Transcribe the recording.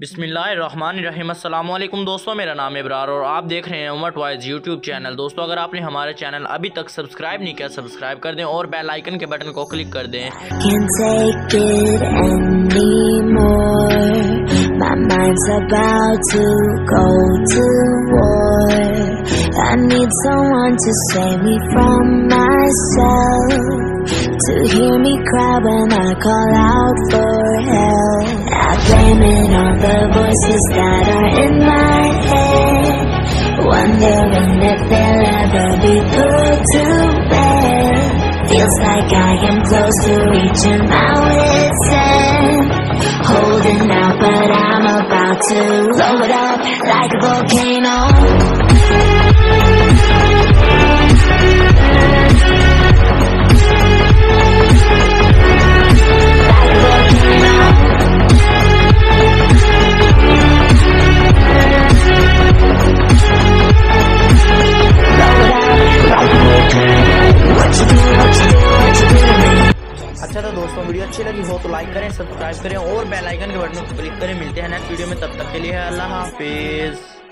बिसमीम दोस्तों, मेरा नाम इब्रार और आप देख रहे हैं उमर टॉयज़ यूट्यूब चैनल। दोस्तों, अगर आपने हमारे चैनल अभी तक सब्सक्राइब नहीं किया, सब्सक्राइब कर दें और बेल आइकन के बटन को क्लिक कर दें। To hear me cry when I call out for help. Voices that are in my head Wondering if they'll ever be put to bed. Feels like I am close to reaching my wit's end Holding out but I'm about to blow it up like a volcano अच्छा तो दोस्तों, video अच्छी लगी हो तो like करें subscribe करें और बेल आइकन के बटन को क्लिक करें। मिलते हैं नेक्स्ट वीडियो में, तब तक के लिए अल्लाह हाफिज़।